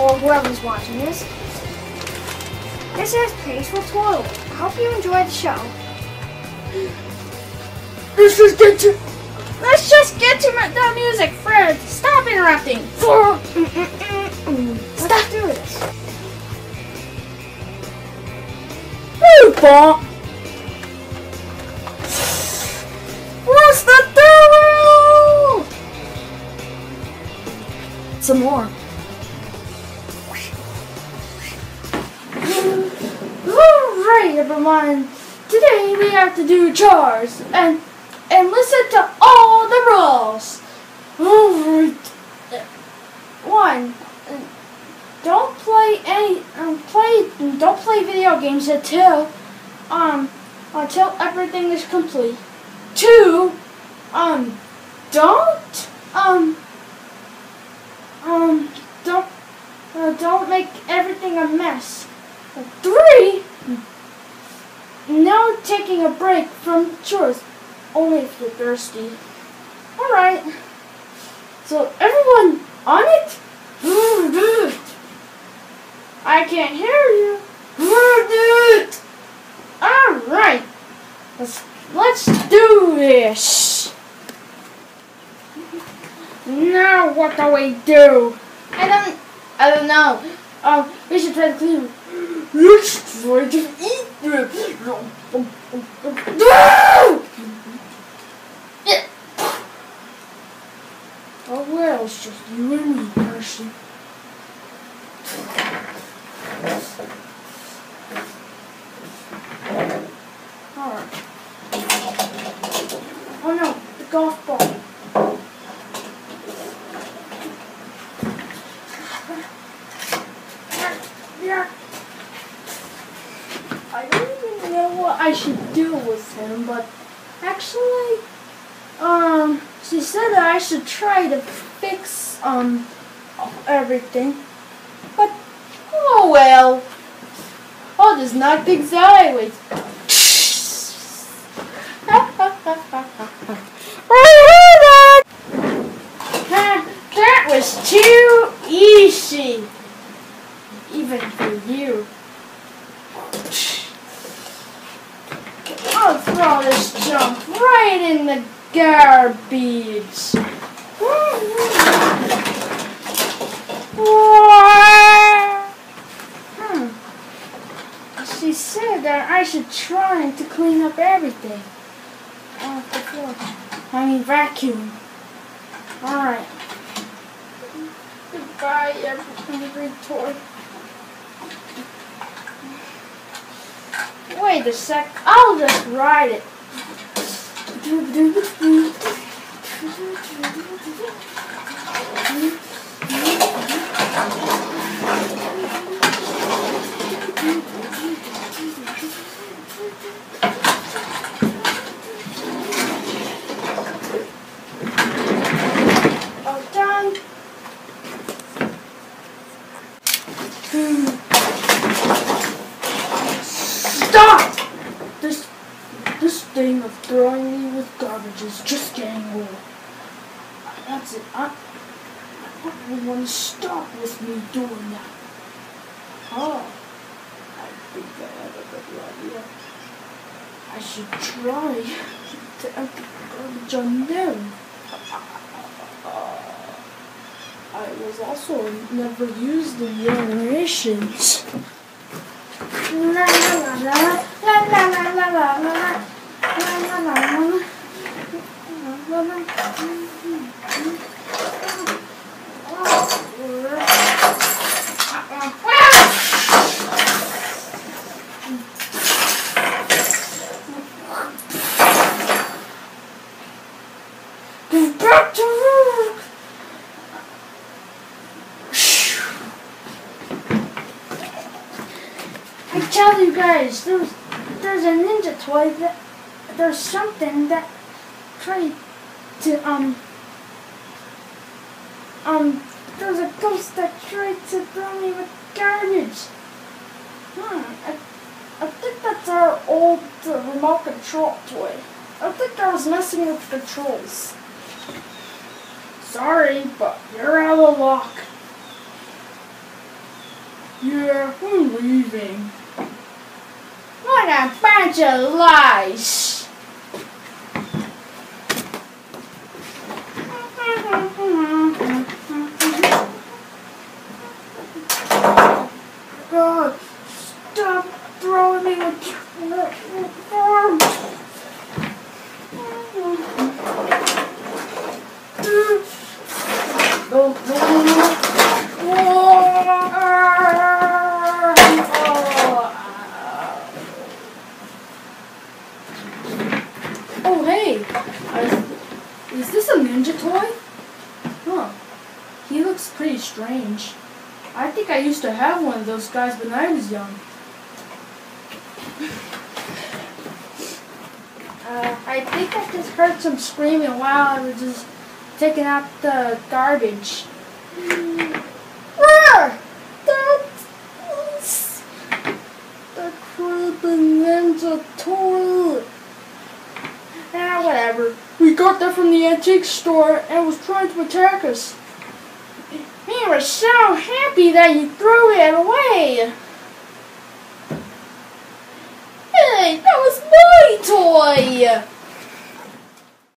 or whoever's watching this. This is Peaceful Toy World. I hope you enjoy the show. Let's just get to. Let's just get to my, the music, Fred. Stop interrupting. Stop doing this. Hey, What's the deal? Some more. Alright, everyone. Today we have to do chores and and listen to all the rules. One. Don't play any. Um, play. Don't play video games until um until everything is complete. Two. Um. Don't um um don't uh, don't make everything a mess. Three. No taking a break from chores, only if you're thirsty. All right. So everyone on it. I can't hear you. All right. Let's let's do this. Now what do we do? I don't I don't know. Um, we should try to clean. Let's try to eat them. Oh well, it's just you and me, Percy. Should do with him, but actually, um, she said that I should try to fix, um, everything. But, oh well. I'll just knock things sideways. Ha, that was too easy. Even for you. I'll throw this junk right in the garbage. Hmm. She said that I should try to clean up everything. Off the floor. I mean vacuum. Alright. Goodbye, every, every toy. Wait a sec. I'll just ride it. All done. Stop! This this thing of throwing me with garbage is just getting old. That's it. I, I don't want to stop with me doing that. Oh, I think I have a better idea. I should try to empty the garbage on them. I was also never used in generations. La la la la la la la la la la I tell you guys, there's there's a ninja toy that there's something that tried to um um there's a ghost that tried to throw me with garbage. Hmm, I, I think that's our old uh, remote control toy. I think I was messing with the controls. Sorry, but you're out of luck. Yeah, I'm leaving. What a bunch of lies! God, stop throwing me with No, no, no. Oh, hey. Uh, is this a ninja toy? Huh. He looks pretty strange. I think I used to have one of those guys when I was young. Uh, I think I just heard some screaming while I was just taking out the garbage. Ah! That's the creepy ninja toy. Ah, whatever. We got that from the antique store and was trying to attack us. We were so happy that you threw it away. Hey, that was my toy.